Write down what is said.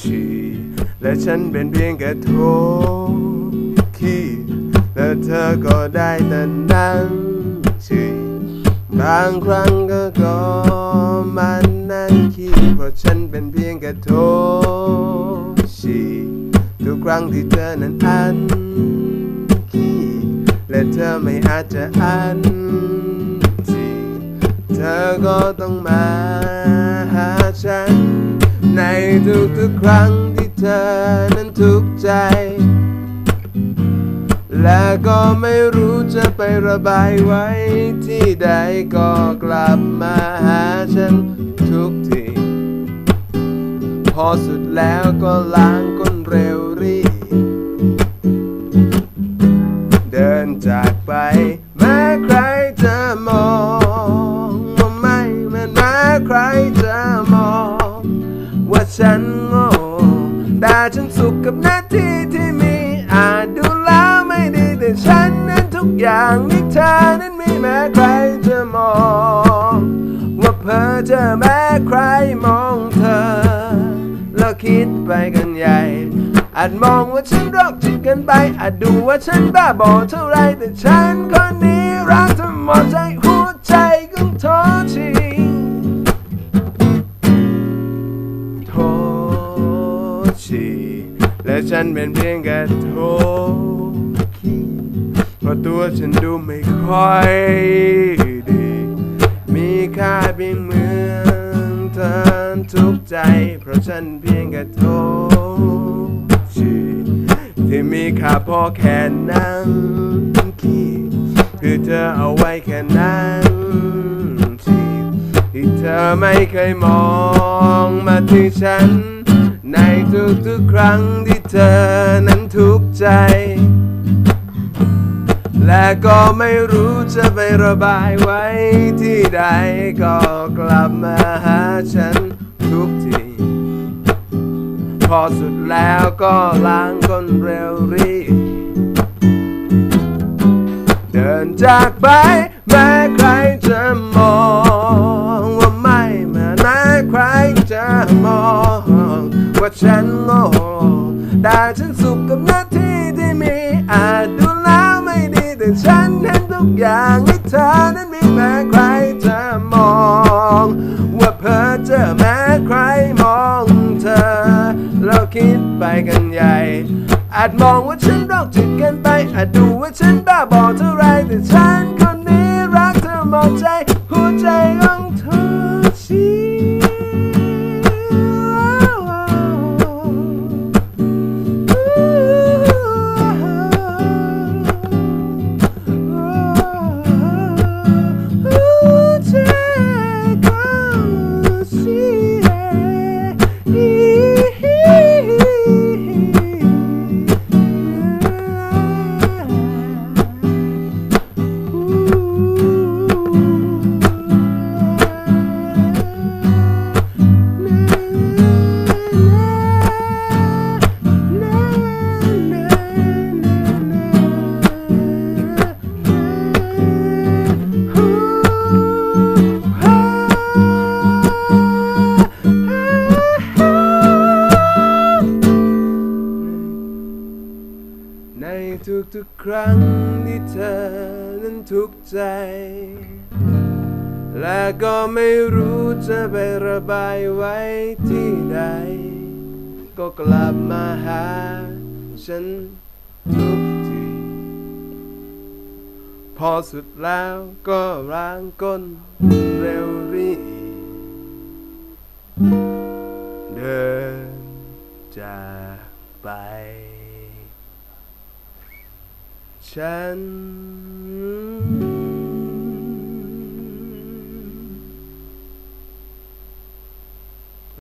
ชีและฉันเป็นเพียงแค่โทขี้และเธอก็ได้แต่นั่งชีบางครั้งก็ก็มันนั่งขี้เพราะฉันเป็นเพียงแค่โทชีทุกครั้งที่เธอนั้นอันขี้และเธอไม่อาจจะอันจีเธอก็ต้องมา ทุกๆครั้งที่เธอนั้นทุกข์ใจ และก็ไม่รู้จะไประบายไว้ที่ใดก็กลับมาหาฉันทุกที พอสุดแล้วก็ล้างก้นเร็วรีบ ฉันโง่แต่ฉันสุขกับหน้าที่ที่มีอาจดูแล้วไม่ดีแต่ฉันนั้นทุกอย่างที่เธอนั้นมีแม้ใครจะมอง ว่าเพอเจอแม้ใครมองเธอ แล้วคิดไปกันใหญ่อาจมองว่าฉันโรคจิตเกันไปอาจดูว่าฉันบ้าบอเท่าไรแต่ฉันคนนี้รักเธอหมดใจ ษทีและฉันเป็นเพียงแค่โทษเพราะตัวฉันดูไม่ค่อยดี มีค่าเพียงเมืองเธอทุกใจ เพราะฉันเพียงแค่โทษชีที่มีค่าพอแค่นั่งขี้คือเธอเอาไว้แค่นั่งชีที่เธอไม่เคยมองมาที่ฉัน ในทุกๆครั้งที่เธอนั้นทุกข์ใจ และก็ไม่รู้จะไประบายไว้ที่ใดก็กลับมาหาฉันทุกทีพอสุดแล้วก็ล้างคนเร็วรีเดินจากไป ฉันโง่แต่ฉันสุขกับหน้าที่ที่มีอาจดูแล้วไม่ดี แต่ฉันเห็นทุกอย่างที่เธอนั้นมีแม้ใครจะมอง ว่าเพอเจอแม้ใครมองเธอ แล้วคิดไปกันใหญ่ อาจมองว่าฉันโรคจิตเกินไป อาจดูว่าฉันบ้าบอเท่าไรแต่ฉัน ทุกๆครั้งที่เธอนั้นทุกข์ใจ และก็ไม่รู้จะไประบายไว้ที่ใด ก็กลับมาหาฉันทุกที พอสุดแล้วก็ร้างก้นเร็วรีเดินจากไป ฉัน